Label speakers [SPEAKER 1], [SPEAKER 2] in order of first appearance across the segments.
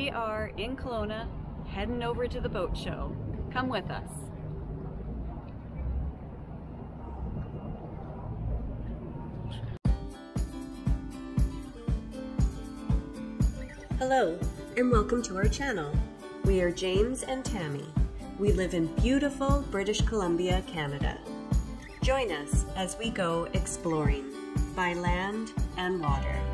[SPEAKER 1] We are in Kelowna, heading over to the boat show. Come with us.
[SPEAKER 2] Hello, and welcome to our channel. We are James and Tammy. We live in beautiful British Columbia, Canada. Join us as we go exploring by land and water.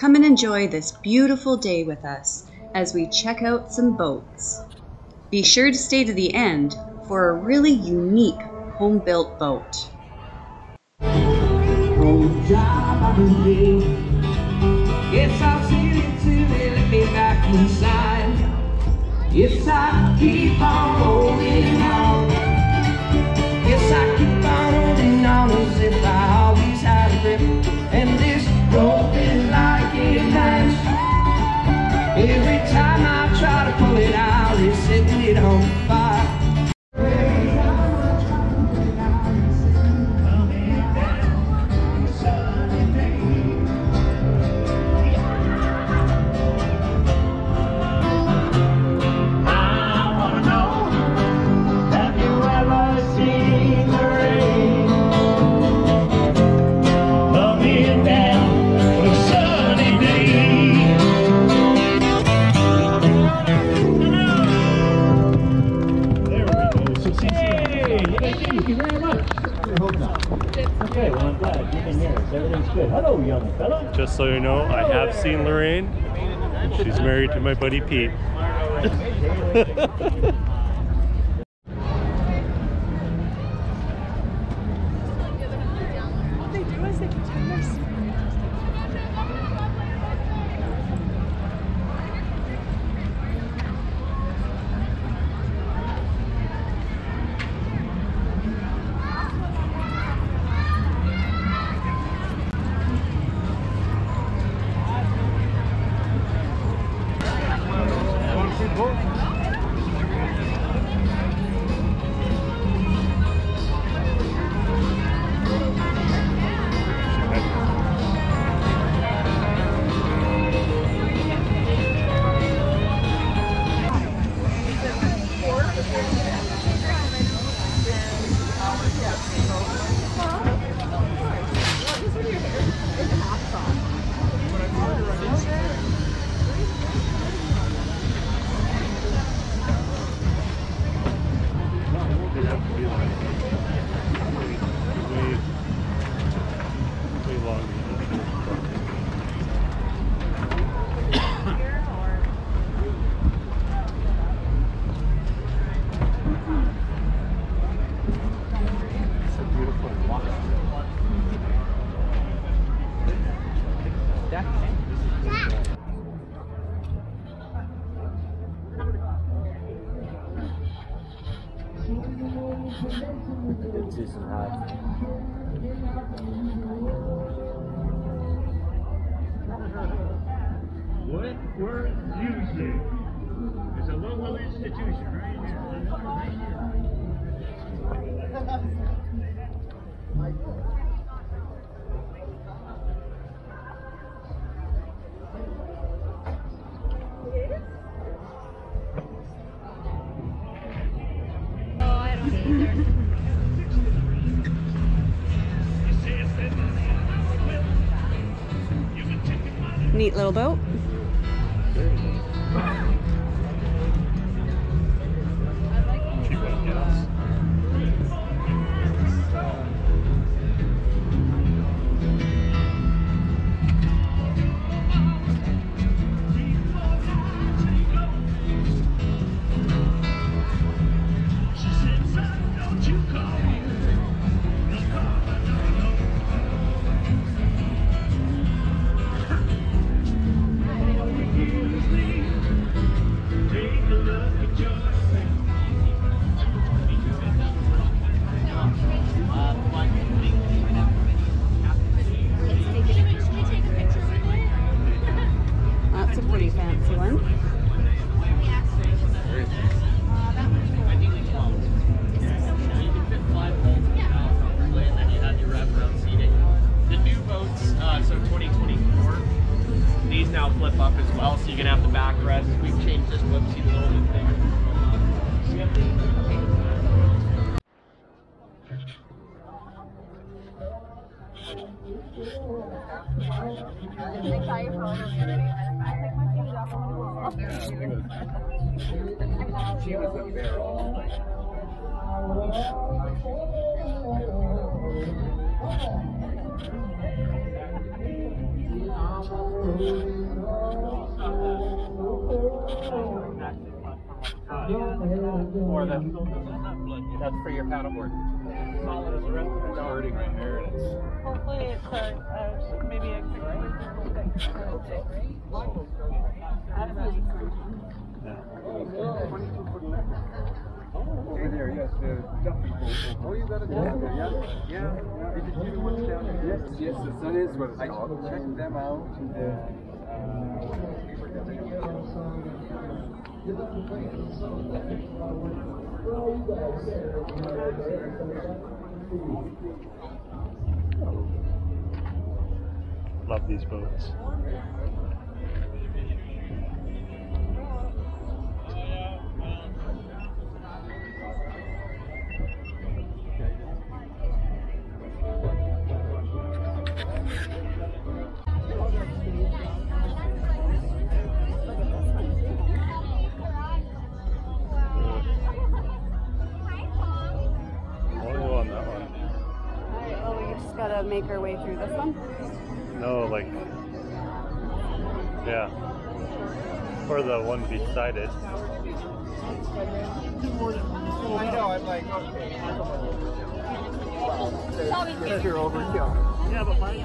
[SPEAKER 2] Come and enjoy this beautiful day with us as we check out some boats. Be sure to stay to the end for a really unique home built boat.
[SPEAKER 3] Yes, I keep on.
[SPEAKER 4] You thank you very much. Okay, well, I'm glad you've been here. Everything's good. Hello, young fella.
[SPEAKER 5] Just so you know, I have seen Lorraine. She's married to my buddy Pete.
[SPEAKER 4] Were using? It's a local institution right here.
[SPEAKER 2] Neat little boat.
[SPEAKER 6] She was up there all.
[SPEAKER 7] Or the, that's for your paddleboard. There.
[SPEAKER 8] Hopefully it's a, uh, maybe a quick.
[SPEAKER 6] There, yes, the. Oh, you got yeah? Yeah. Down there? Yes, yes, the sun is it's them out.
[SPEAKER 9] Love these boats.
[SPEAKER 1] Make our way through this one.
[SPEAKER 9] No, like, yeah. Or the one beside it.
[SPEAKER 6] I know, I'm like, okay. Because you're overkill.
[SPEAKER 9] Yeah, but mine.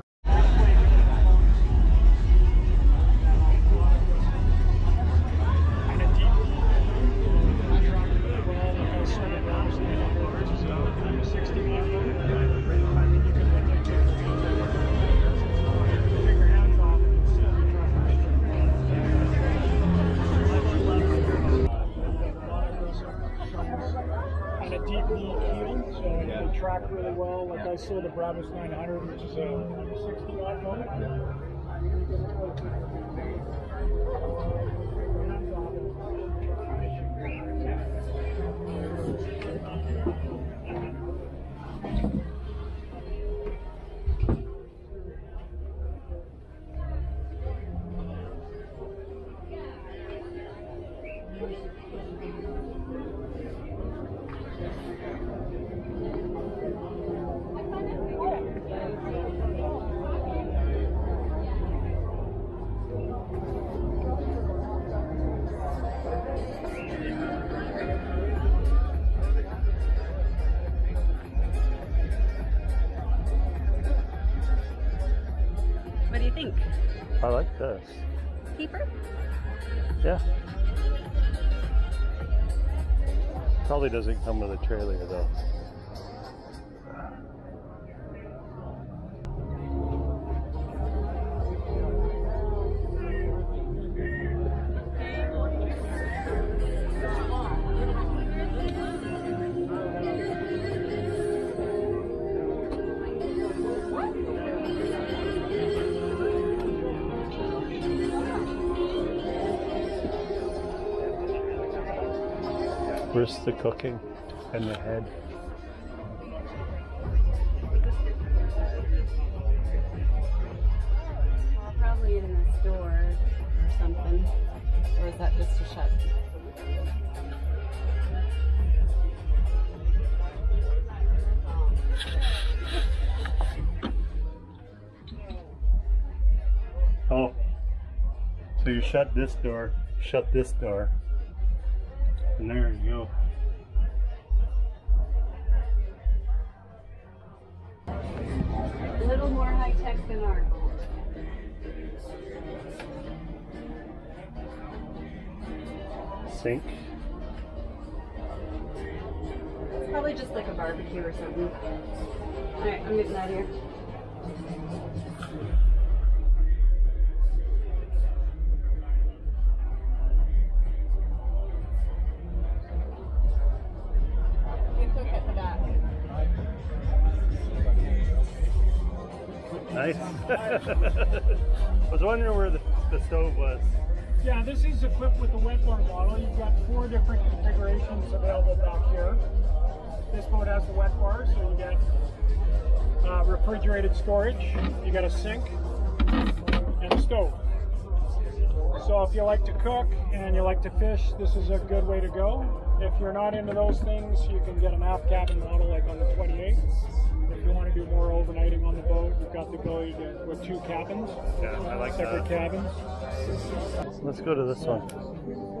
[SPEAKER 5] Brabus 900, which is a
[SPEAKER 9] Yeah. Probably doesn't come with a trailer though. Where's the cooking and the head?
[SPEAKER 1] Well, probably in the store or something. Or is that just a shut?
[SPEAKER 9] Oh. So you shut this door, shut this door. And there you go.
[SPEAKER 1] A little more high tech than ours.
[SPEAKER 9] Sink.
[SPEAKER 1] It's probably just like a barbecue or something. Alright, I'm getting out of here.
[SPEAKER 5] I was wondering where the, the stove was.
[SPEAKER 9] Yeah, this is equipped with the wet bar model. You've got four different configurations available back here. This boat has the wet bar, so you get uh, refrigerated storage, you got a sink, and a stove. So if you like to cook and you like to fish, this is a good way to go. If you're not into those things, you can get an aft cabin model like on the 28. If you want to do more overnighting on the boat, you've got the ability to with two cabins,
[SPEAKER 5] Yeah, I like
[SPEAKER 9] separate
[SPEAKER 5] that.
[SPEAKER 9] cabins.
[SPEAKER 5] Let's go to this one.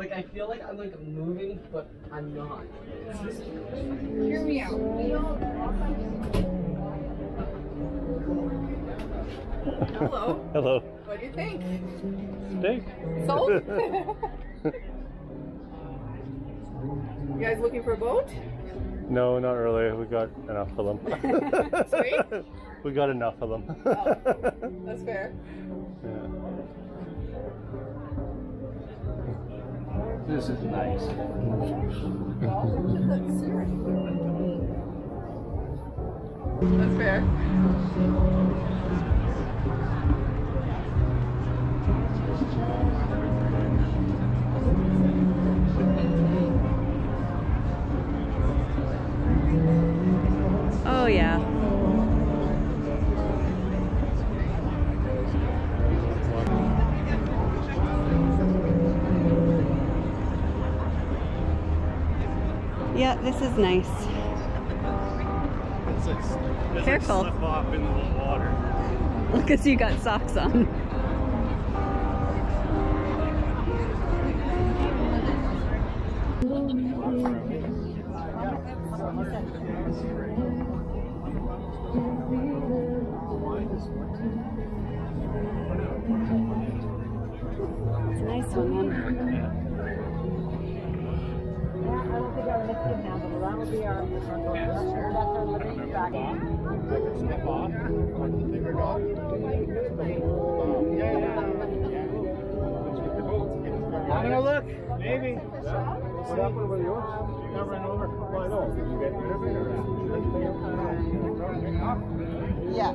[SPEAKER 8] Like I feel like I'm like moving, but I'm not.
[SPEAKER 10] Hear me out. Hello.
[SPEAKER 5] Hello.
[SPEAKER 10] What do you think?
[SPEAKER 5] Steak.
[SPEAKER 10] Sold? You guys looking for a boat?
[SPEAKER 5] no, not really. We got enough of them.
[SPEAKER 10] Sweet.
[SPEAKER 5] we got enough of them.
[SPEAKER 10] Oh, that's fair.
[SPEAKER 5] yeah.
[SPEAKER 4] This is nice.
[SPEAKER 10] That's fair.
[SPEAKER 1] Oh, Yeah, this is nice.
[SPEAKER 5] Does it
[SPEAKER 1] Careful.
[SPEAKER 5] slip off into the water?
[SPEAKER 1] Because you got socks on. It's a nice one,
[SPEAKER 6] Having a look, maybe. Stop over yours. Covering over. Well, I know. Did you get rid of it or not?
[SPEAKER 10] Yeah.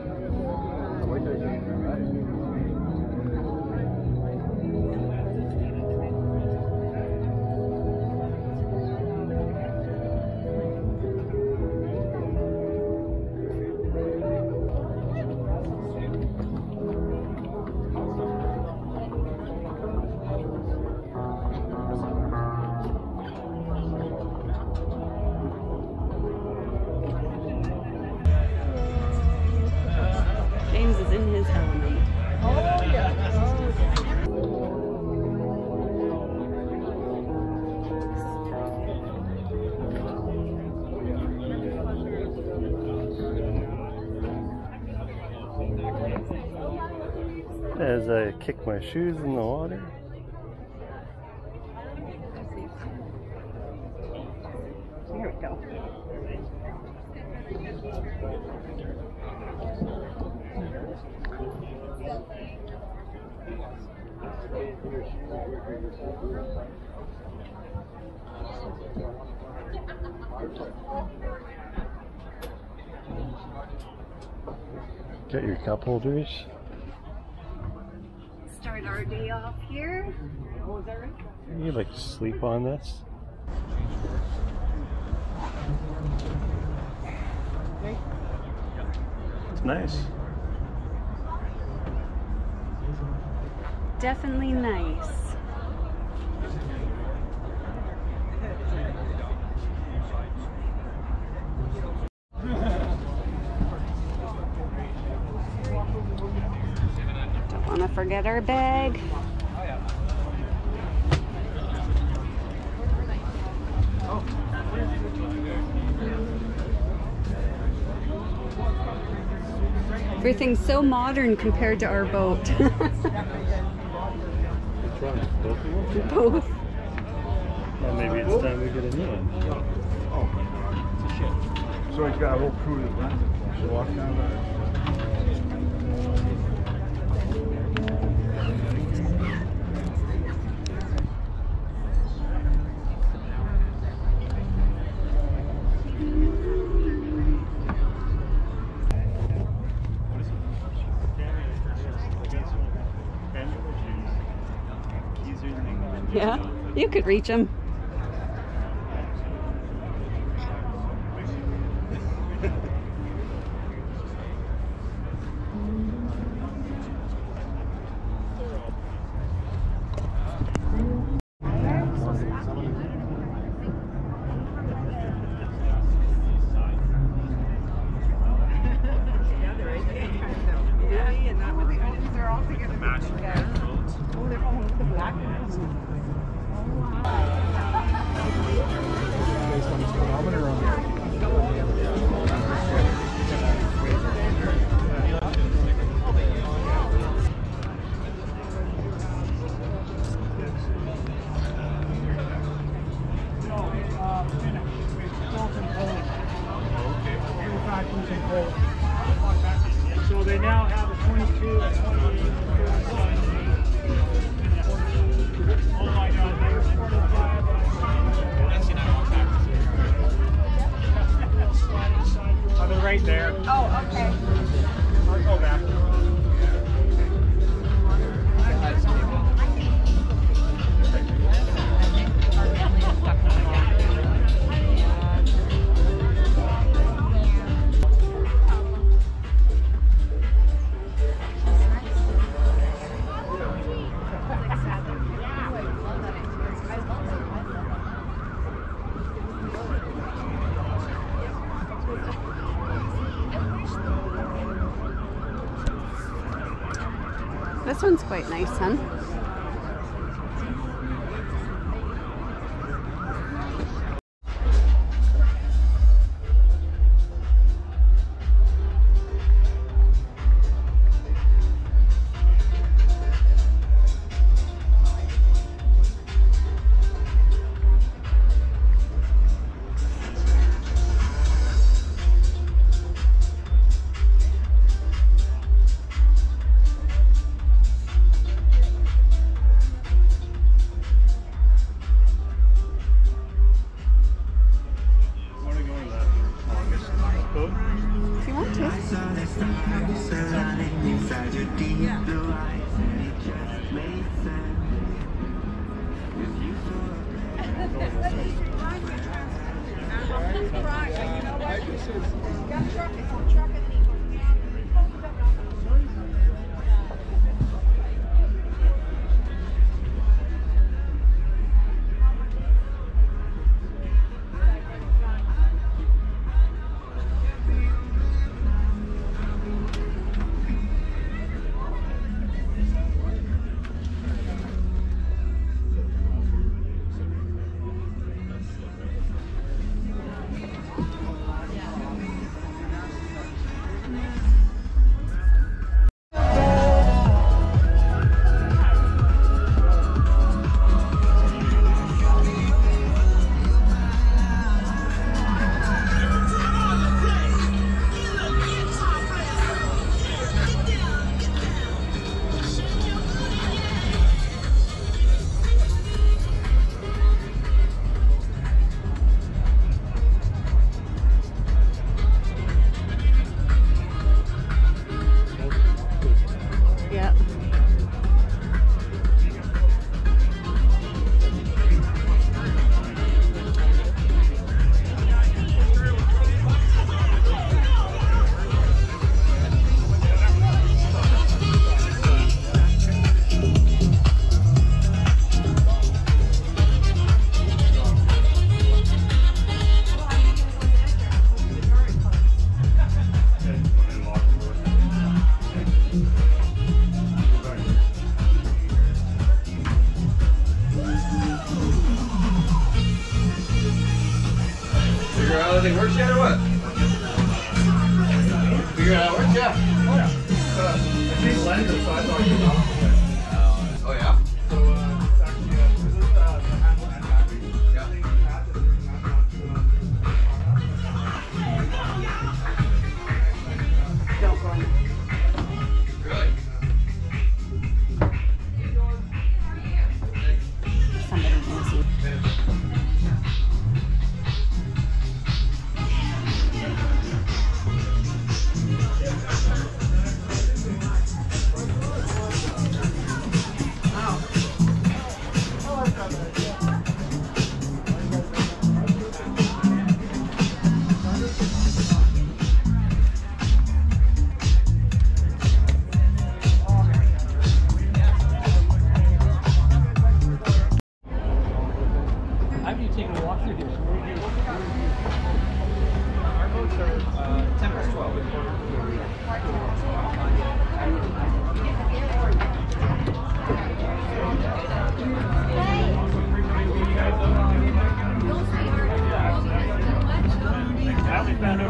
[SPEAKER 5] Kick my shoes in the water.
[SPEAKER 9] Here we go.
[SPEAKER 5] Got your cup holders.
[SPEAKER 9] Our day off here. Right?
[SPEAKER 5] You like sleep on this? It's nice.
[SPEAKER 9] Definitely nice. Don't want to forget our bag. Everything's so modern compared to our boat.
[SPEAKER 5] Both of them?
[SPEAKER 9] Both.
[SPEAKER 5] Well, maybe it's time we get a new one. Oh, it's a ship.
[SPEAKER 11] So he's got a whole crew that runs it.
[SPEAKER 9] Could reach them.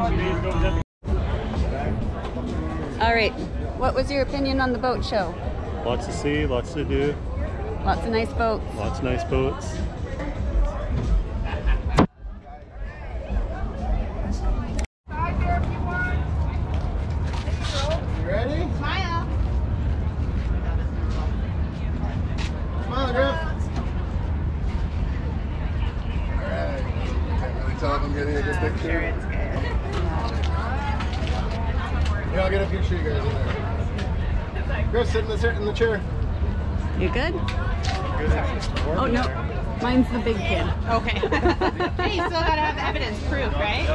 [SPEAKER 1] All right. What was your opinion on the boat show?
[SPEAKER 5] Lots to see, lots to do,
[SPEAKER 1] Lots of nice boats.
[SPEAKER 5] lots of nice boats.
[SPEAKER 6] You ready? Smile. Smile, Griff. Alright. Can't really tell if I'm getting a good picture. Yeah, I'll get a picture of you guys in there. Griff, sit in the, in the chair.
[SPEAKER 1] You good? Oh no, mine's the big kid.
[SPEAKER 12] Okay. hey, you still gotta have evidence, proof, right?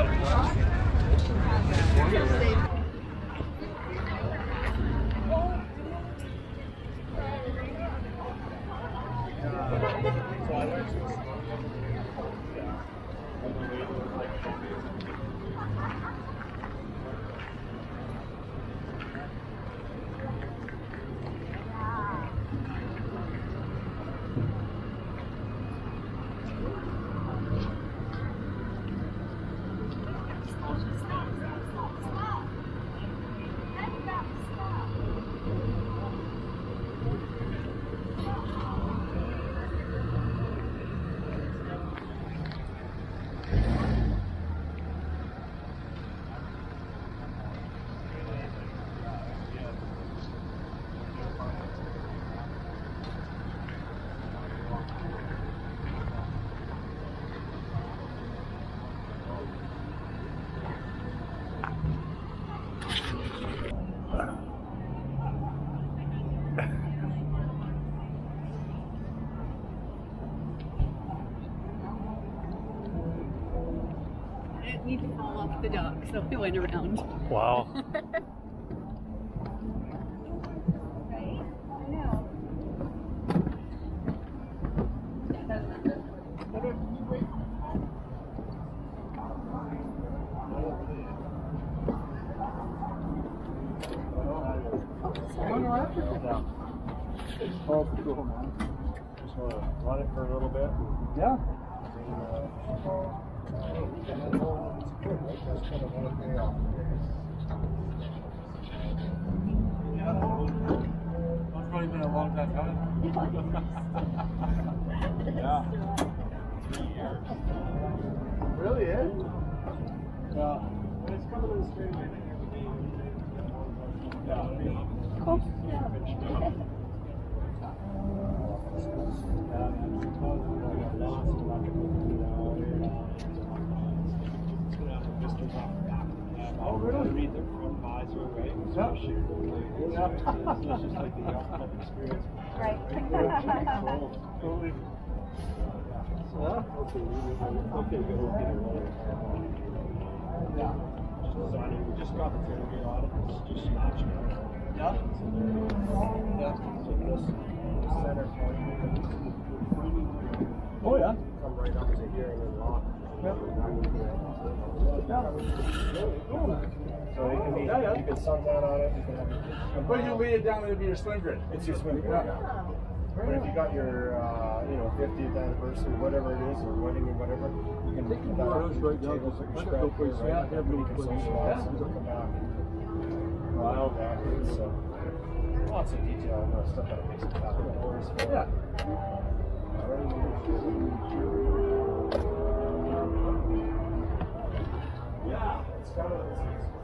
[SPEAKER 1] I didn't off the dock, so we went around.
[SPEAKER 5] Wow.
[SPEAKER 6] Just want to run it for a little bit.
[SPEAKER 9] Yeah.
[SPEAKER 6] That's probably been a long time coming. yeah. Really? Yeah. It's coming in straight.
[SPEAKER 4] Oh, really? Read their front visor, right? So
[SPEAKER 6] Yeah.
[SPEAKER 4] It's just like the ultimate experience.
[SPEAKER 6] Totally.
[SPEAKER 4] Okay, okay.
[SPEAKER 6] Yeah.
[SPEAKER 4] We just got the tailgate just.
[SPEAKER 6] Yeah.
[SPEAKER 4] Yeah. So this center point.
[SPEAKER 6] Oh, yeah.
[SPEAKER 4] Come right up to here and then lock. So it can be,
[SPEAKER 6] Yeah, yeah.
[SPEAKER 4] you can sundown on it, you can have.
[SPEAKER 6] But you lay it down, it'll be your swim grid.
[SPEAKER 4] It's your swim grid,
[SPEAKER 6] Yeah.
[SPEAKER 4] yeah. But if you got your, uh, you know, 50th anniversary, whatever it is, or wedding or whatever, you can take that up to your table, put your spread here, right? Everybody can socialize and come back. Wow, backwards, so. Lots of detail, you know, stuff that makes it happen. Yeah. Yeah, it's kind of.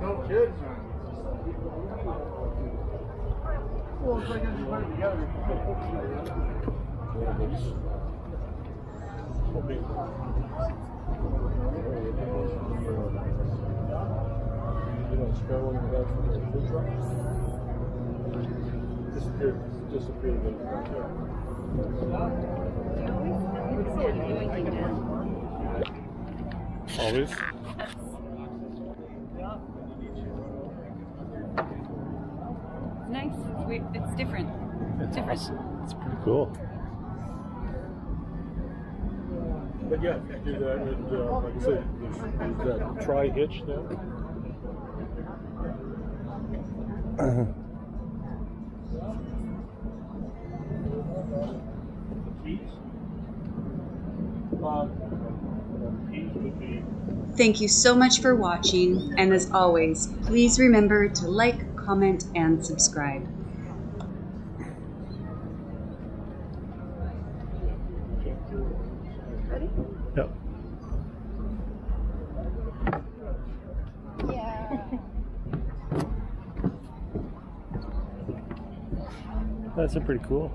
[SPEAKER 13] No kids, man.
[SPEAKER 4] Well, it's like as you put it together, if you put it together.
[SPEAKER 1] You always say you're doing.
[SPEAKER 5] Always.
[SPEAKER 1] It's nice. It's, different.
[SPEAKER 5] It's
[SPEAKER 1] different.
[SPEAKER 5] awesome. It's pretty cool.
[SPEAKER 4] But yeah, if you do that, and uh, like I said, there's, there's that tri hitch there.
[SPEAKER 2] Thank you so much for watching, and as always, please remember to like, comment, and subscribe.
[SPEAKER 5] That's a pretty cool.